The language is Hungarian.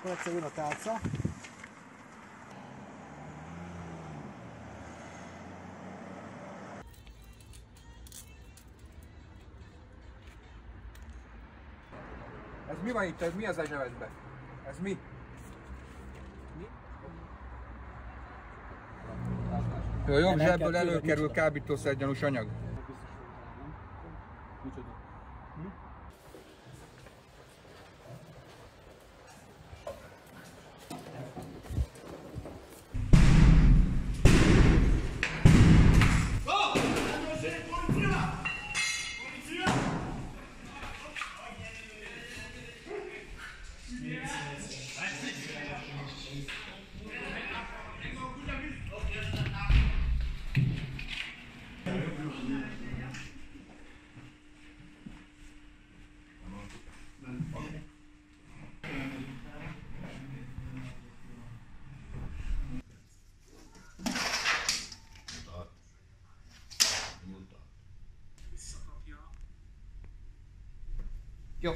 Akkor egyszer jön a tálca. Ez mi van itt? Ez mi az a zsebedbe? Ez mi? Jó, jobb zsebből előkerül micsoda? kábítószergyanús anyag. Jó. 뿅.